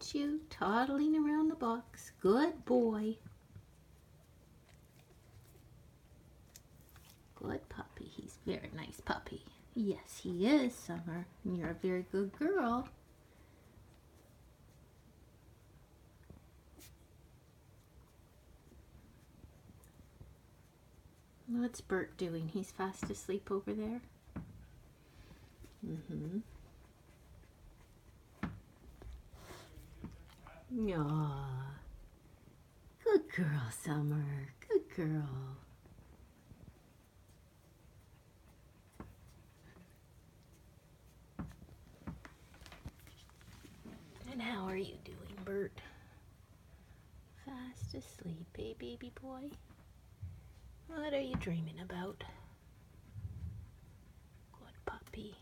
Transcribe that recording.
at you, toddling around the box. Good boy. Good puppy. He's very nice puppy. Yes, he is, Summer. You're a very good girl. What's Bert doing? He's fast asleep over there. Mm-hmm. Yeah, good girl, Summer. Good girl. And how are you doing, Bert? Fast asleep, eh, baby boy? What are you dreaming about? Good puppy.